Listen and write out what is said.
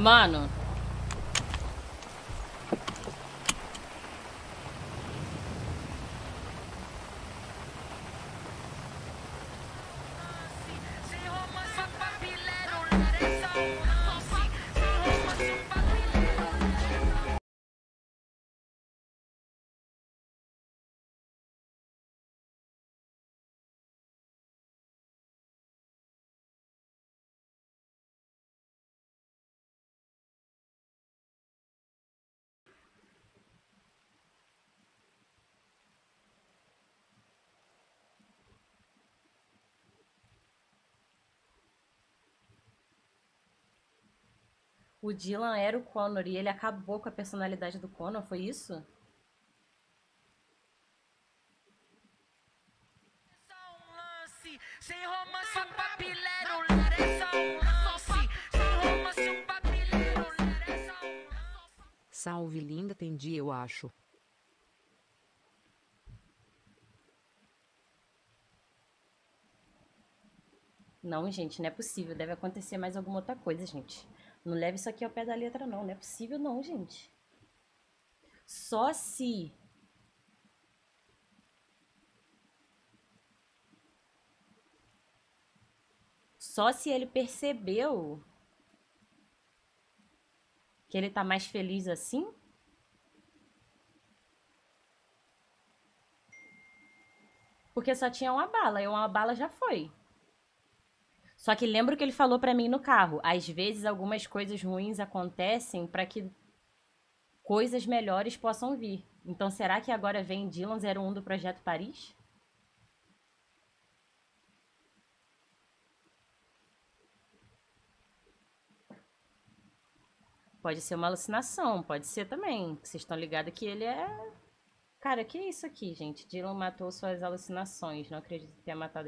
Mano. Sì, sì, ho passato a O Dylan era o Connor e ele acabou com a personalidade do Connor, foi isso? Sem romance, um papilero, lara é só um lance. Sem romance, um papilero, lara é só um lance. Salve linda, tendi eu acho. Não, gente, não é possível. Deve acontecer mais alguma outra coisa, gente. Não leve isso aqui ao pé da letra, não. Não é possível, não, gente. Só se. Só se ele percebeu que ele tá mais feliz assim. Porque só tinha uma bala, e uma bala já foi. Só que lembro que ele falou pra mim no carro, às vezes algumas coisas ruins acontecem para que coisas melhores possam vir. Então será que agora vem Dylan 01 do Projeto Paris? Pode ser uma alucinação, pode ser também. Vocês estão ligados que ele é. Cara, que é isso aqui, gente? Dylan matou suas alucinações. Não acredito tenha matado